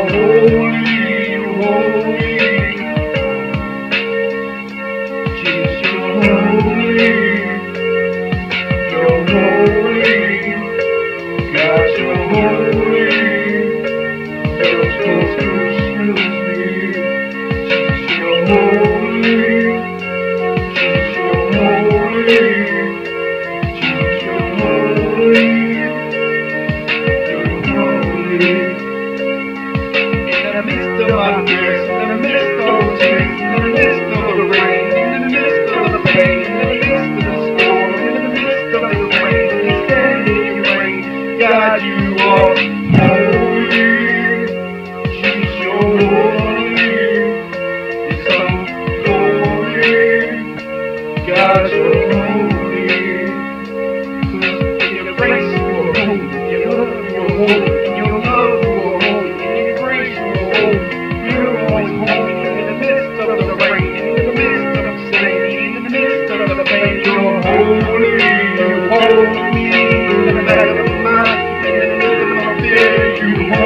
Oh, of in the midst of tears, in the midst of the rain, in the midst of the pain, in the midst of the storm, in the midst of the rain, you stand your God, you are holy. She's your holy, it's so glory, God. holy, holy, and I might be in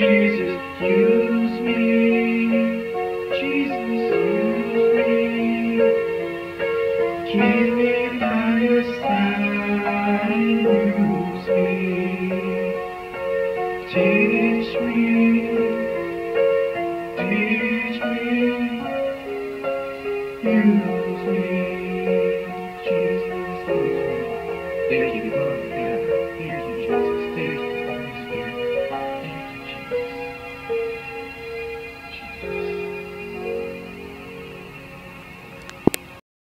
Jesus, use me. Jesus, use me. Keep me by your side. Use me. Teach me.